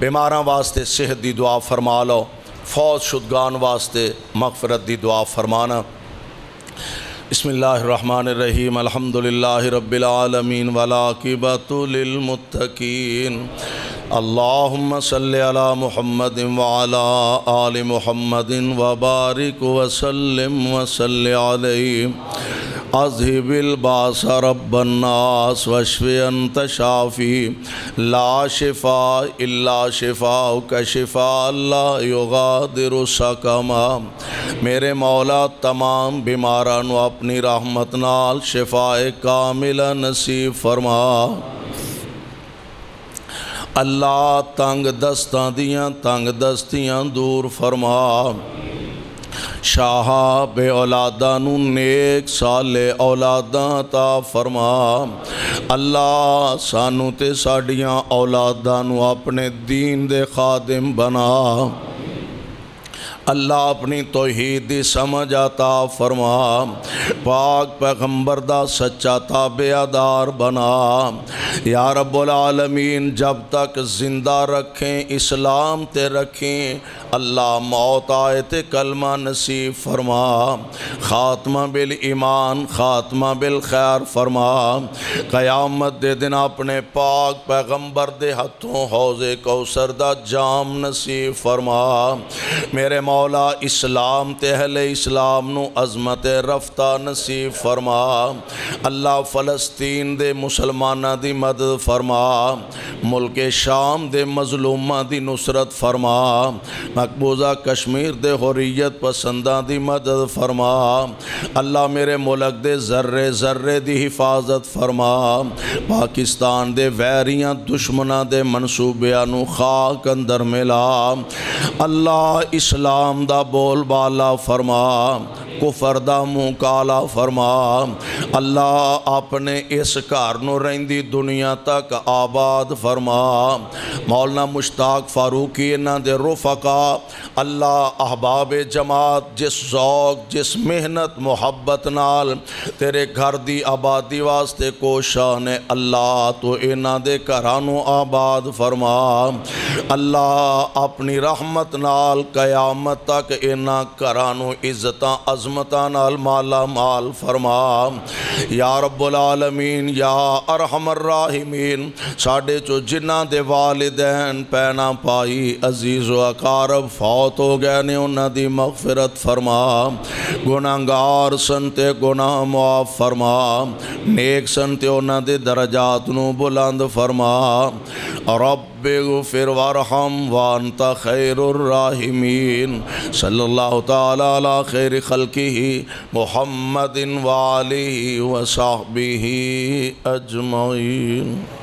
بیماراں واسطے صحت دی دعا فرما لو، فوج شدگان واسطے مغفرت دی دعا فرمانا۔ بسم اللہ الرحمن الرحیم الحمد للہ رب العالمین ولاقبۃ للمتقین۔ اللہم صلی علی محمد وعلا آل محمد وبارک وسلم وصلی علیہ۔ اذهب الباس رب الناس واشف انت شافی لا شفاء الا شفاءک شفاء لا یغادر سقما میرے مولا، تمام بیماران و اپنی رحمت نال شفاء کامل نصیب فرما. اللہ تنگ دستاں دیاں، تنگ دستیاں دور فرما. شاہ بے اولاداں نو نیک سالے اولاداں تا فرما۔ اللہ سانو تے ساڑیاں اولاداں نو اپنے دین دے خادم بنا۔ اللہ اپنی توحید دی سمجھ عطا فرما۔ پاک پیغمبر دا سچا تابعدار بنا۔ یا رب العالمین، جب تک زندہ رکھیں، اسلام تے رکھیں، اللہ موت آئے تے کلمہ نصیب فرما۔ خاتمہ بالایمان، خاتمہ بالخیر فرما۔ قیامت دے دن اپنے پاک پیغمبر دے ہتھوں حوض کوثر دا جام نصیب فرما۔ میرے مولا اسلام تے اہل اسلام نو عظمت رفتہ نصیب فرما اللہ فلسطین دے مسلمانہ دی مدد فرما ملک شام دے مظلومہ دی نصرت فرما مقبوضہ کشمیر دے حریت پسندہ دی مدد فرما اللہ میرے ملک دے ذرے ذرے دی حفاظت فرما پاکستان دے ویریاں دشمنہ دے منصوبیانو خاک اندر ملا اللہ اسلام دا بول بالا فرما کفر دا منہ کالا فرما۔ اللہ اپنے اس کارنو رہندی دنیا تک آباد فرما۔ مولانا مشتاق فاروقی انہ دے رفقا، اللہ احباب جماعت، جس ذوق، جس محنت، محبت نال تیرے گھر دی آبادی واسطے کوشان اللہ تو انہ دے کرانو آباد فرما۔ اللہ اپنی رحمت نال قیامت تک انہ کرانو عزتاں عظمتاں نال مالا مال فرما۔ یا رب العالمین، یا ارحم الراحمین ساڑھے چو جنہ دے والدین، پینا پائی، عزیز و اقارب، فوت ہو گئے نے انہ دی مغفرت فرما۔ گناہگار سنتے گناہ معاف فرما۔ نیک سنتے انہ دے درجات نو بلند فرما۔ رب اغفر وارحم وانت خیر الراحمین۔ صلی اللہ تعالی علی خیر خلق خلقہ محمد وعليه وصحبه اجمعین۔